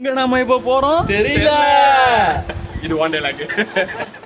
இங்க நாம இப்ப போறோம்? தெரியல. இது ஒன் டைலாக்